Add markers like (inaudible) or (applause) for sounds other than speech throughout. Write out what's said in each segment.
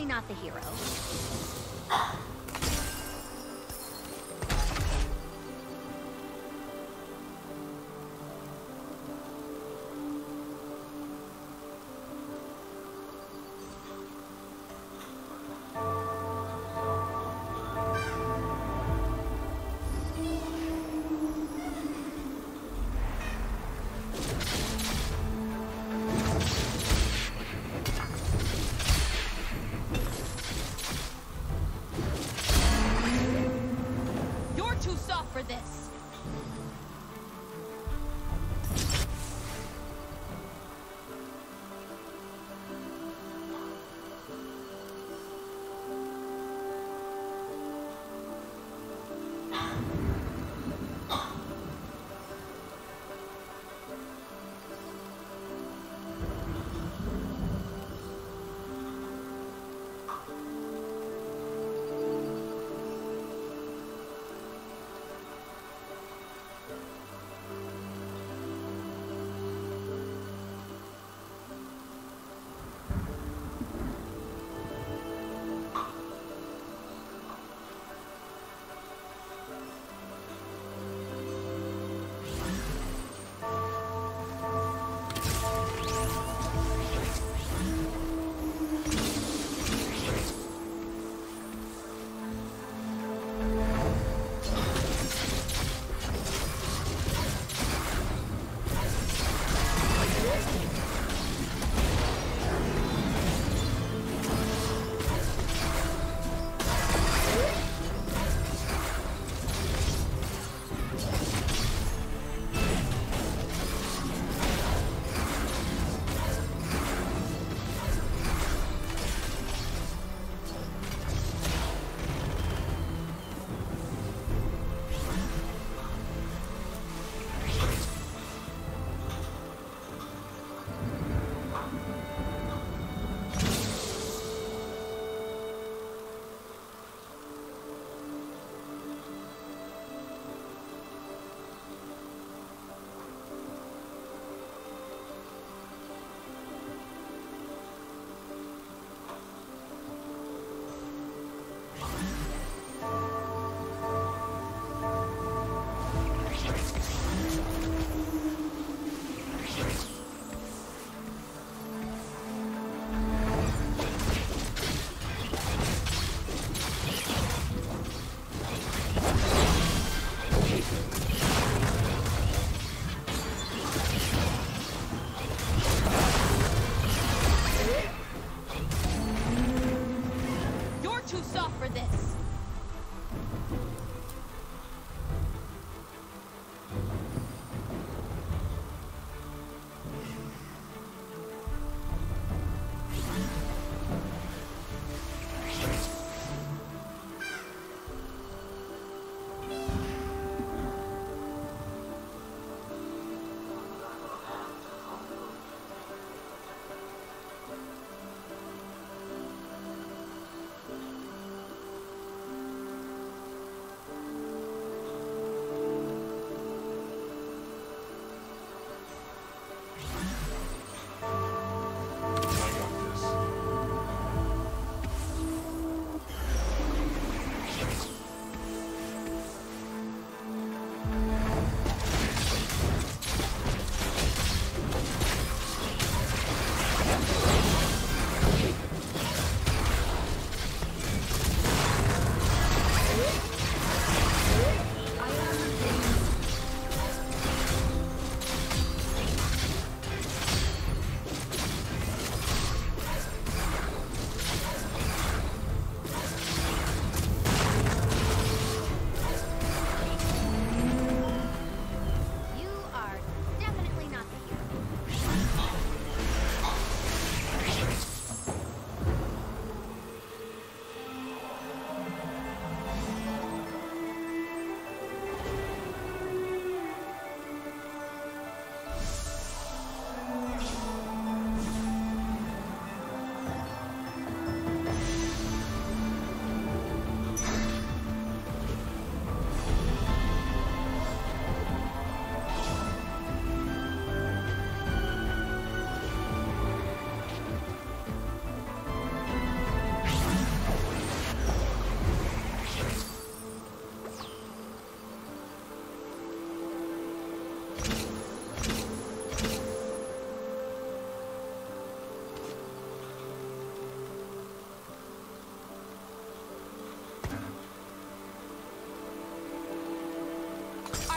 definitely not the hero.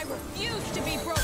I refuse to be broken!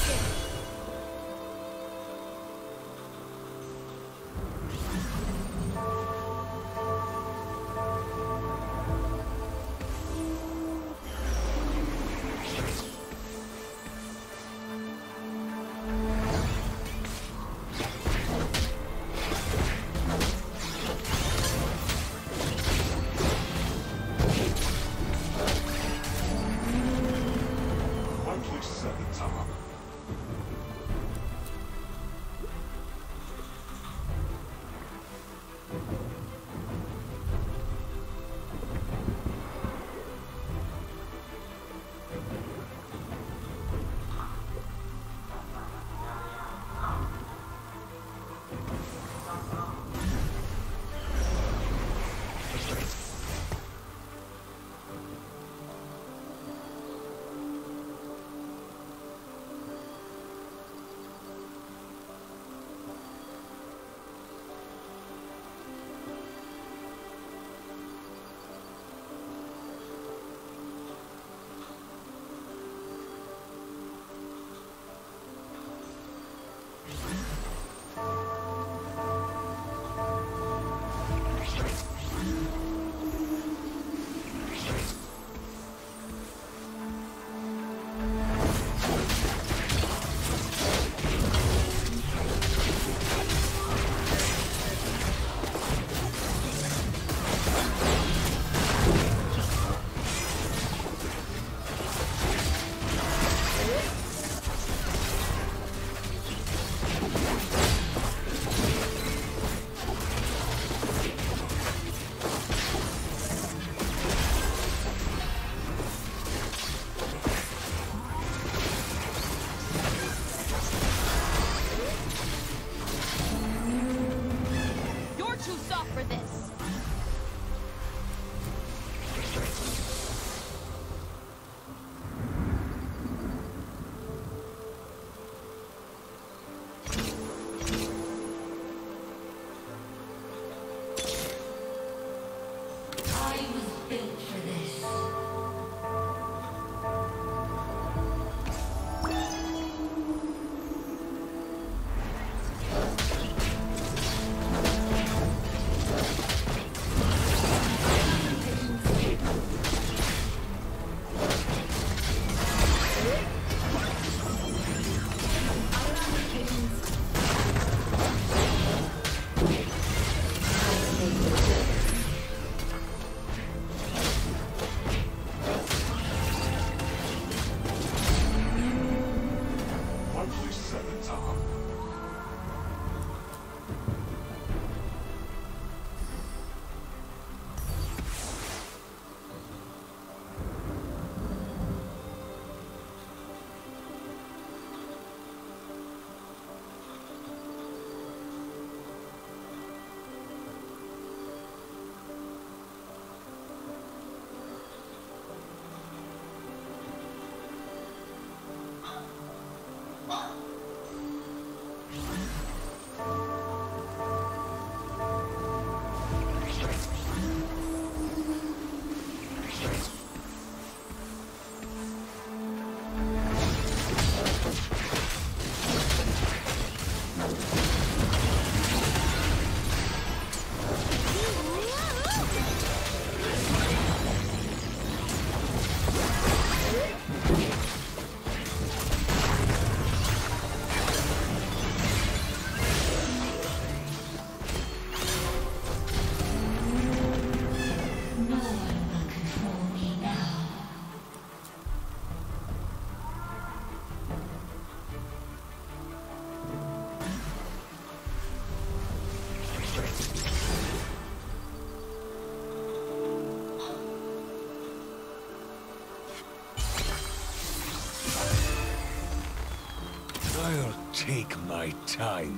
Take my time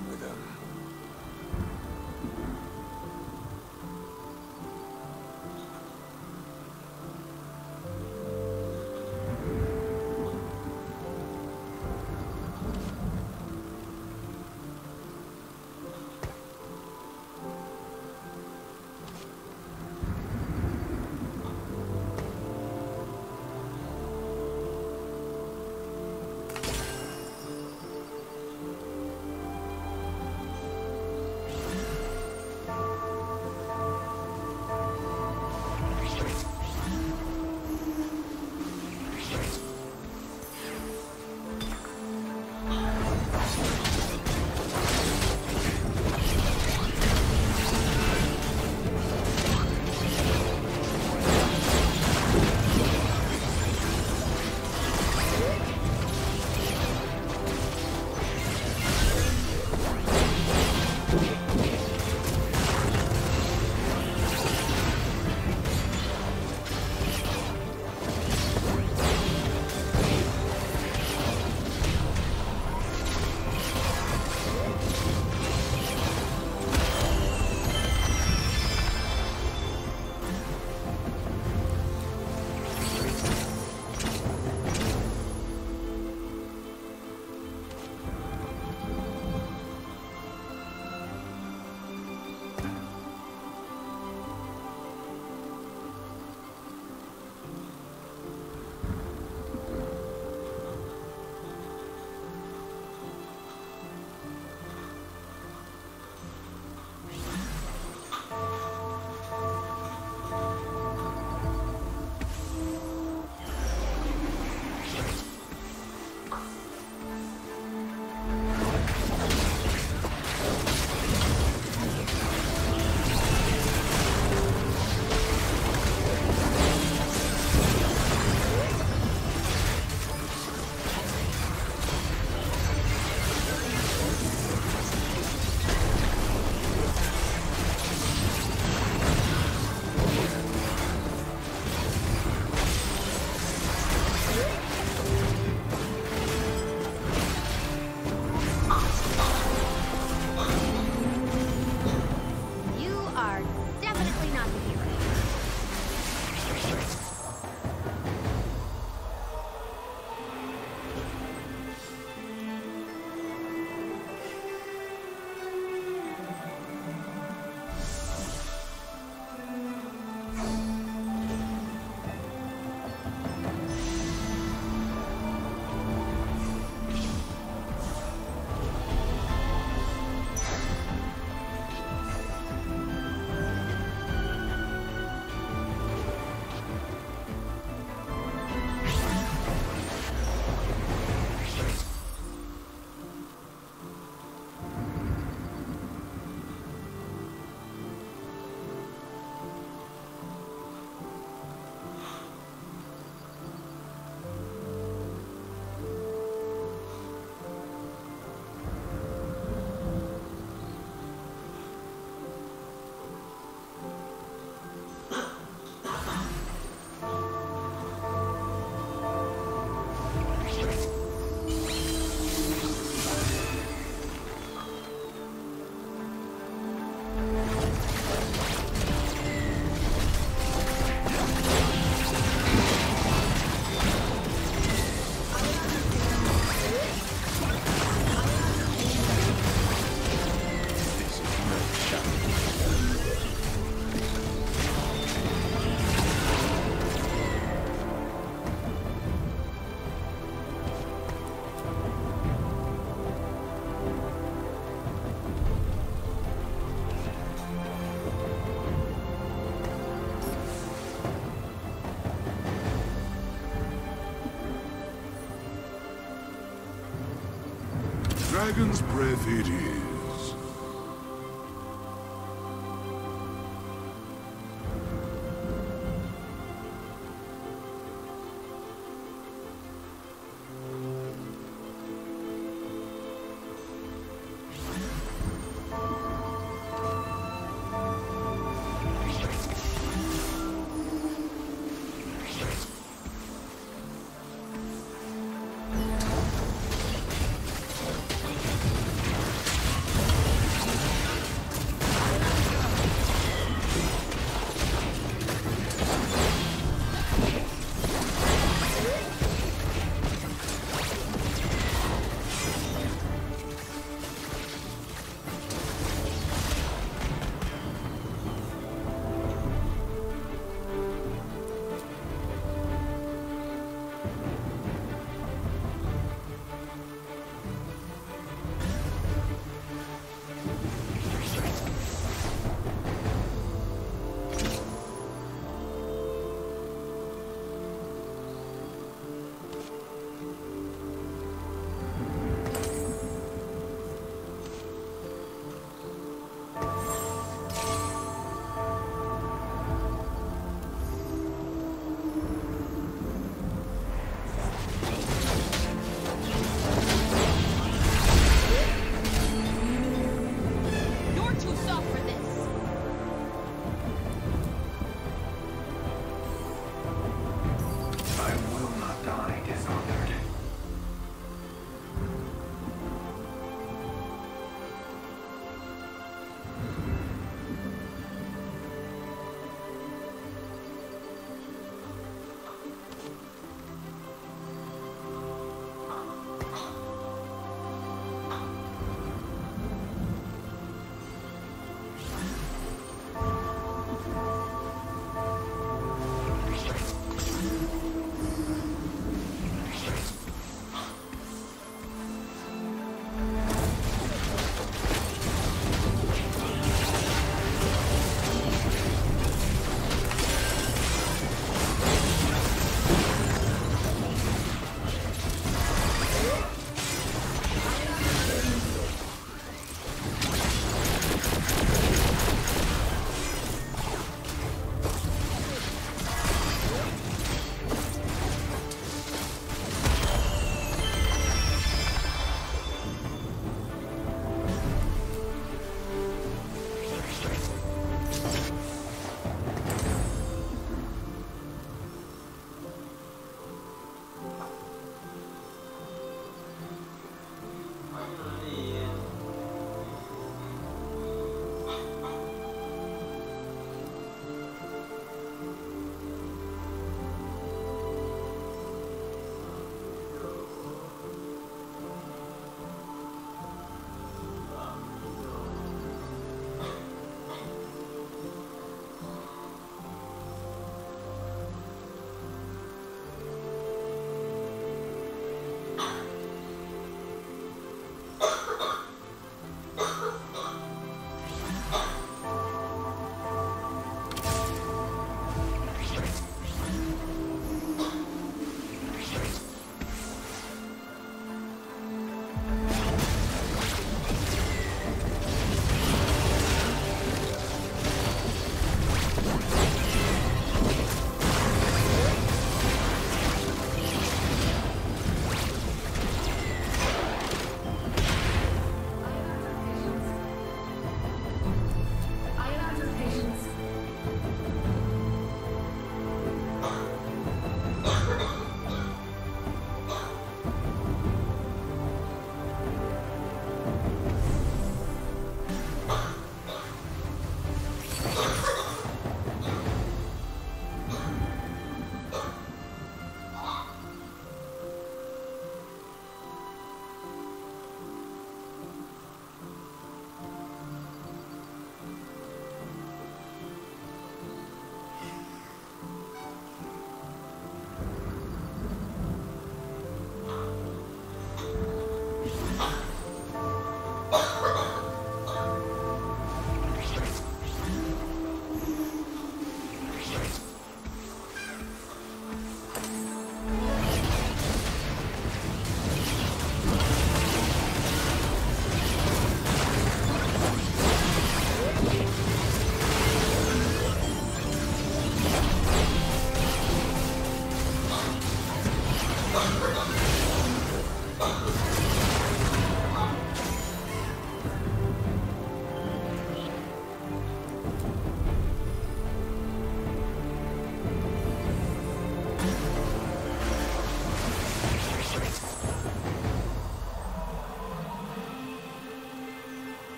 dragon's breath it is.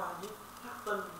Ra những phát tâm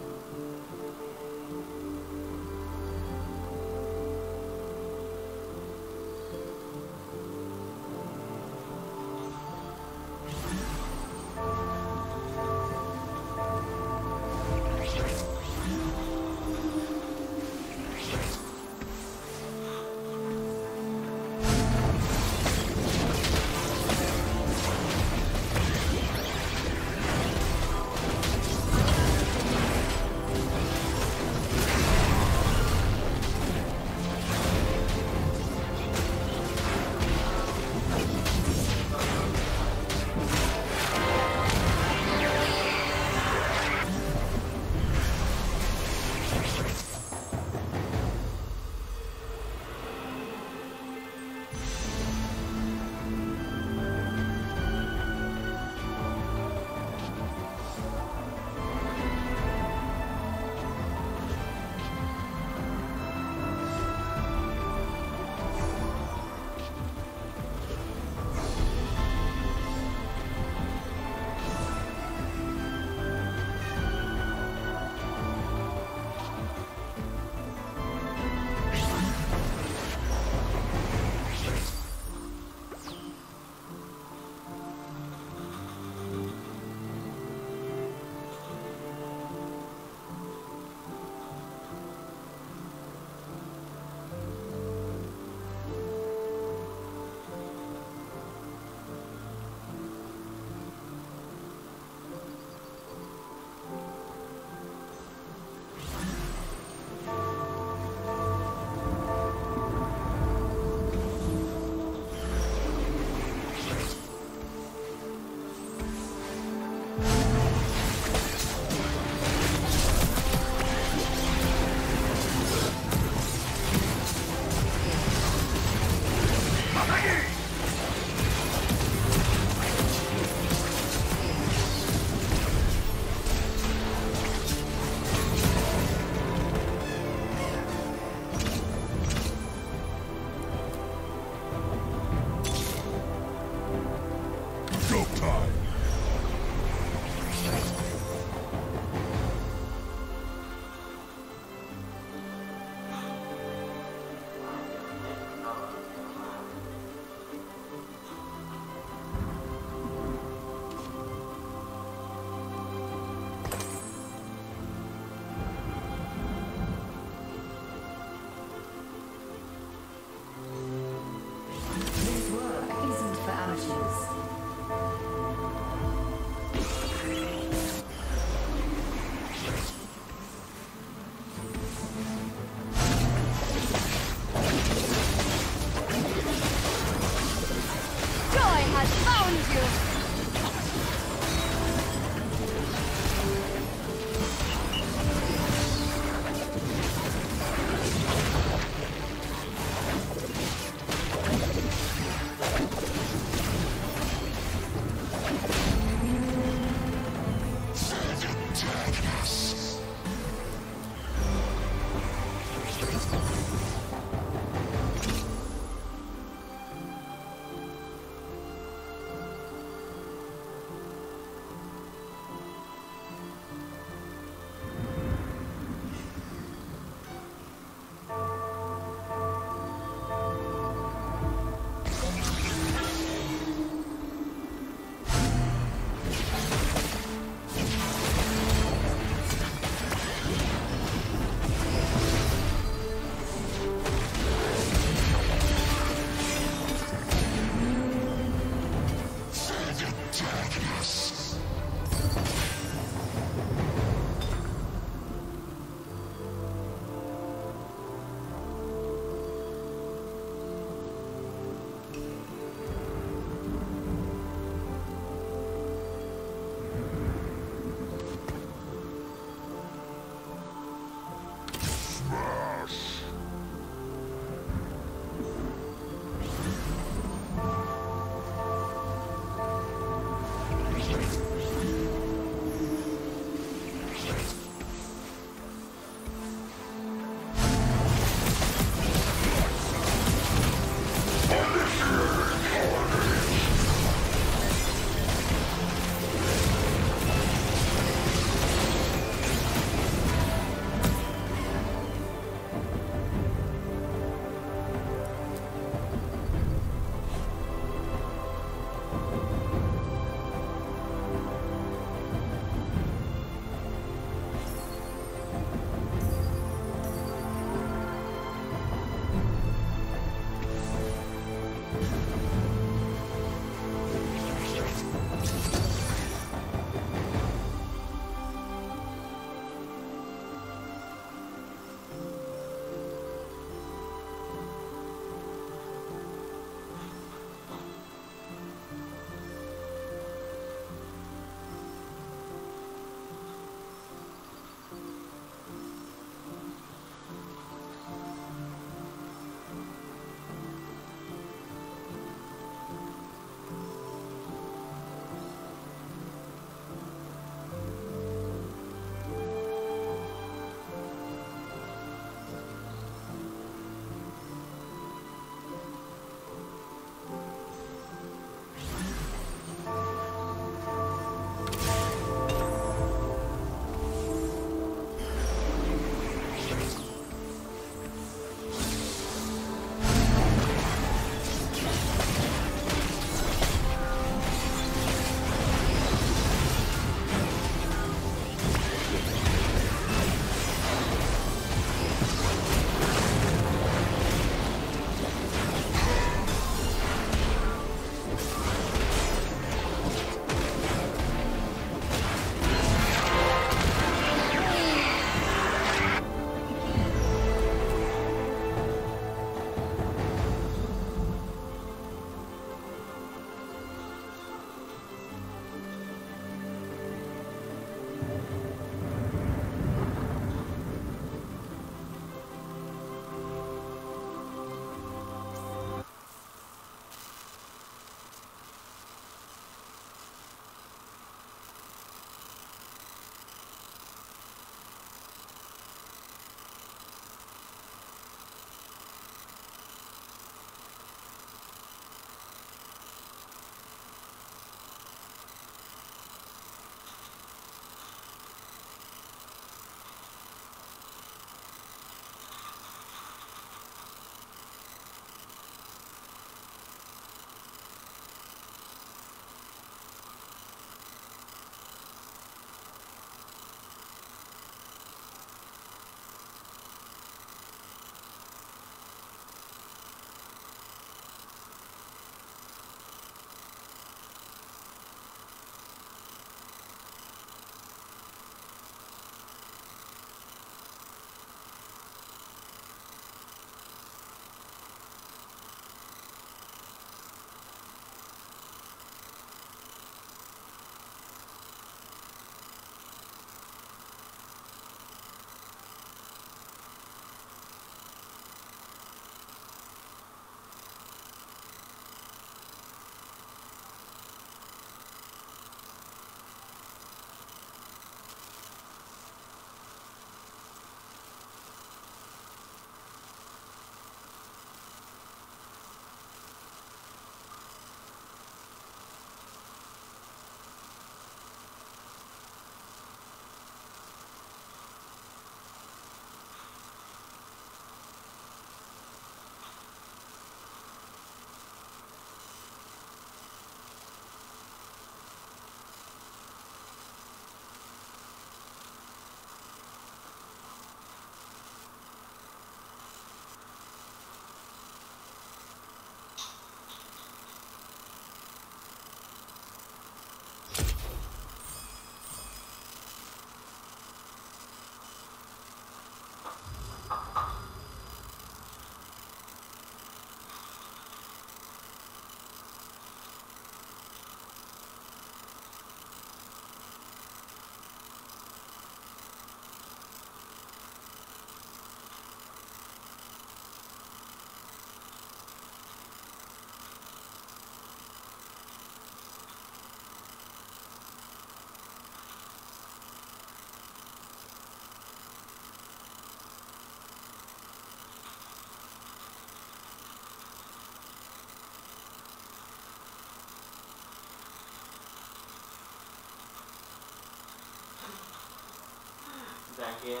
kìa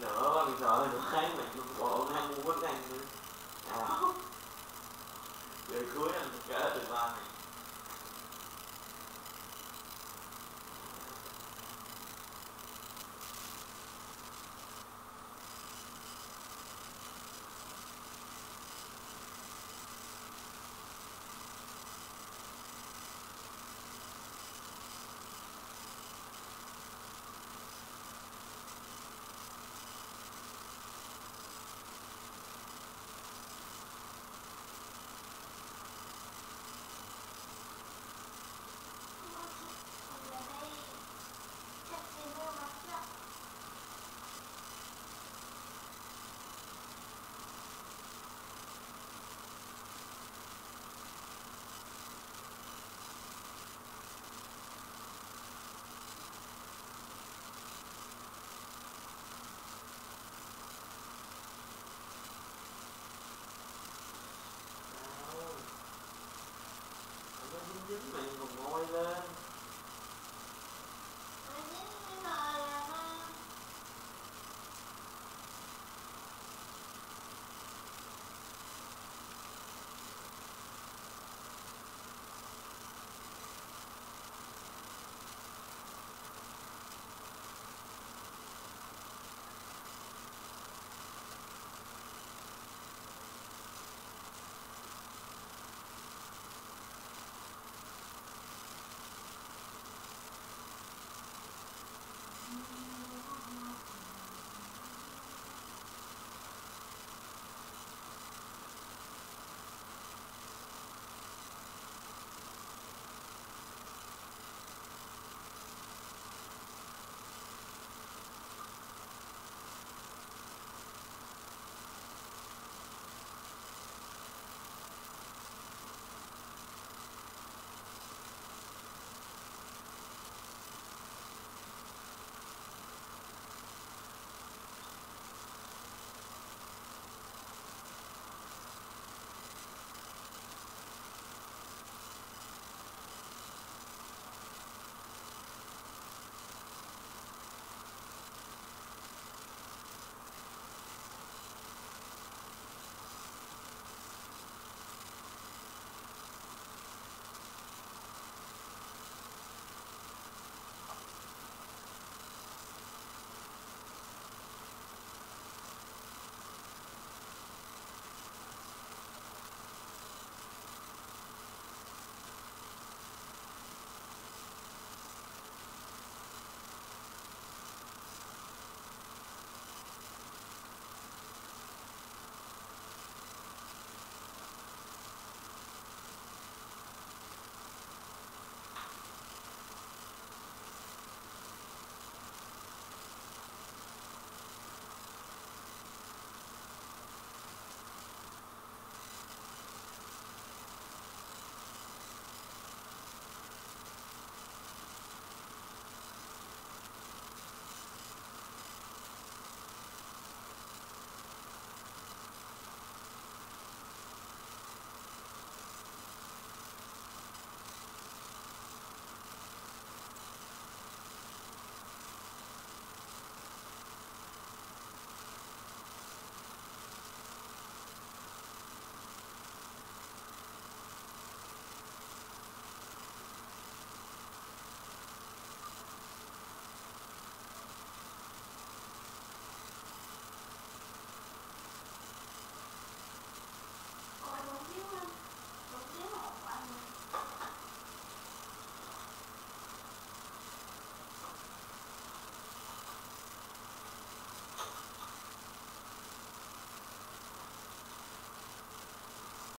nữa con sợ nữa thấy mày bộ đang mua quýt anh nữa. À. (laughs) Rồi cuối anh cỡ từ ba này chính vì vùng nuôi lên